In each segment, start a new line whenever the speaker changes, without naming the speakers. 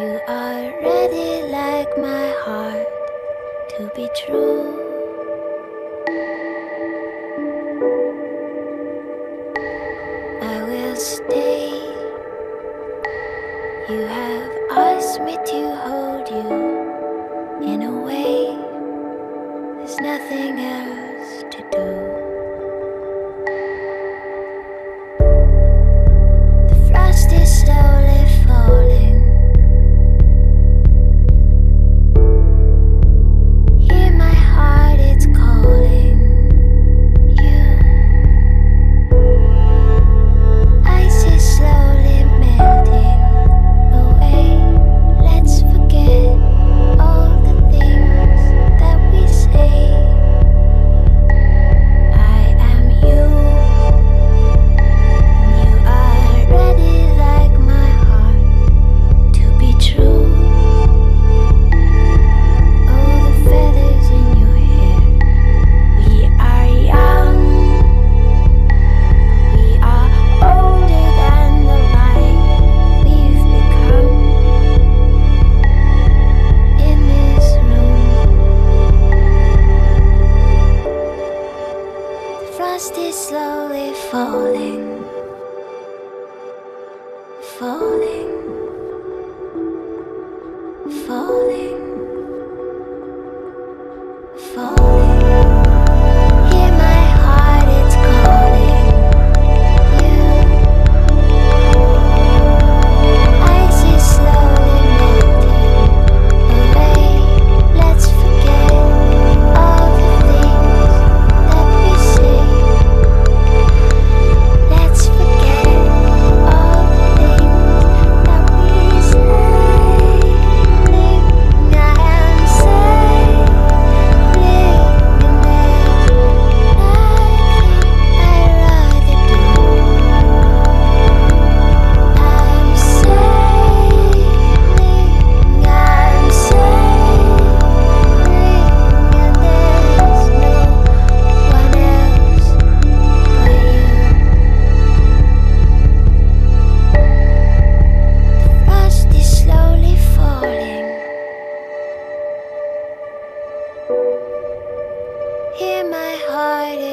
You are ready like my heart to be true. I will stay. You have asked me to hold slowly falling, falling, falling.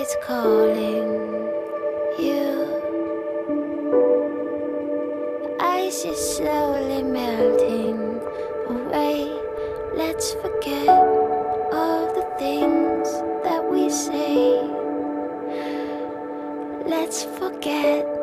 is calling you. Ice is slowly melting away. Let's forget all the things that we say. Let's forget.